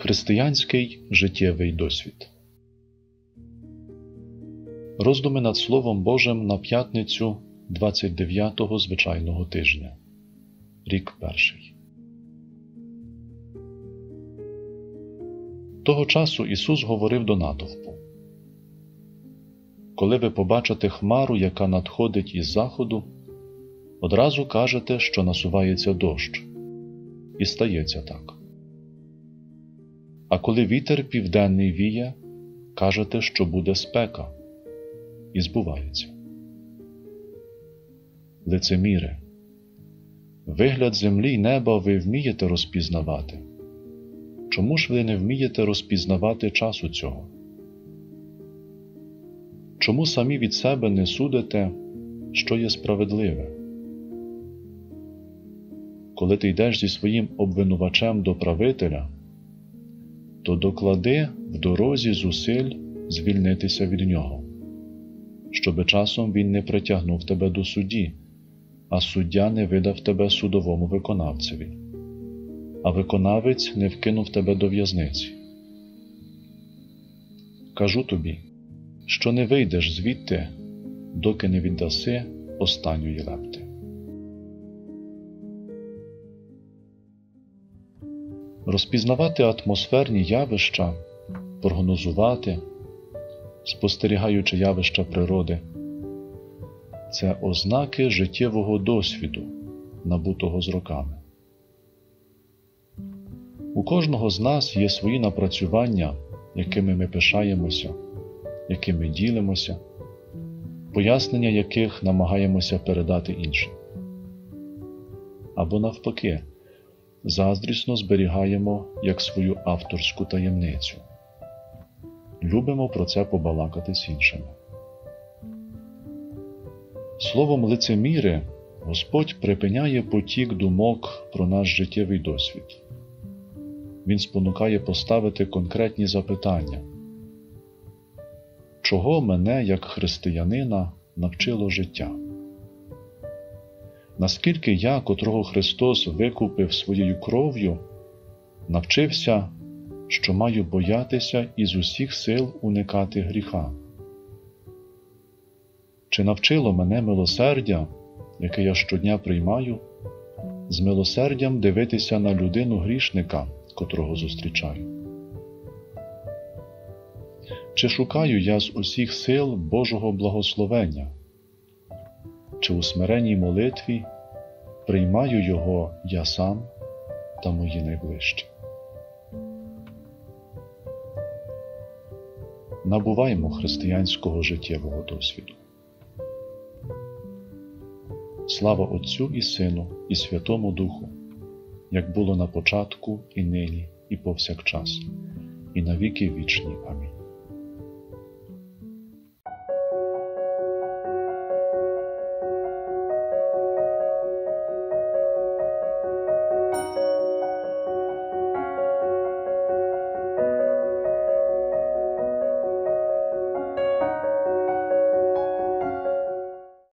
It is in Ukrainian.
Християнський життєвий досвід. Роздуми над Словом Божим на п'ятницю 29-го звичайного тижня. Рік перший. Того часу Ісус говорив до натовпу. Коли ви побачите хмару, яка надходить із заходу, одразу кажете, що насувається дощ, і стається так. А коли вітер південний віє, кажете, що буде спека, і збувається. Лицеміре, вигляд землі й неба ви вмієте розпізнавати. Чому ж ви не вмієте розпізнавати часу цього? Чому самі від себе не судите, що є справедливе? Коли ти йдеш зі своїм обвинувачем до правителя, то доклади в дорозі зусиль звільнитися від нього, щоби часом він не притягнув тебе до судді, а суддя не видав тебе судовому виконавцеві, а виконавець не вкинув тебе до в'язниці. Кажу тобі, що не вийдеш звідти, доки не віддаси останньої лепти. Розпізнавати атмосферні явища, прогнозувати, спостерігаючи явища природи, це ознаки життєвого досвіду, набутого з роками. У кожного з нас є свої напрацювання, якими ми пишаємося, якими ділимося, пояснення яких намагаємося передати іншим. Або навпаки заздрісно зберігаємо як свою авторську таємницю. Любимо про це побалакати з іншими. Словом лицеміри Господь припиняє потік думок про наш життєвий досвід. Він спонукає поставити конкретні запитання, чого мене як християнина навчило життя? Наскільки я, котрого Христос викупив своєю кров'ю, навчився, що маю боятися і з усіх сил уникати гріха? Чи навчило мене милосердя, яке я щодня приймаю, з милосердям дивитися на людину грішника, котрого зустрічаю? Чи шукаю я з усіх сил Божого благословення? Чи у смиренній молитві приймаю Його я сам та мої найближчі. Набуваємо християнського життєвого досвіду. Слава Отцю і Сину, і Святому Духу, як було на початку, і нині, і повсякчас, і на віки вічні. Амінь.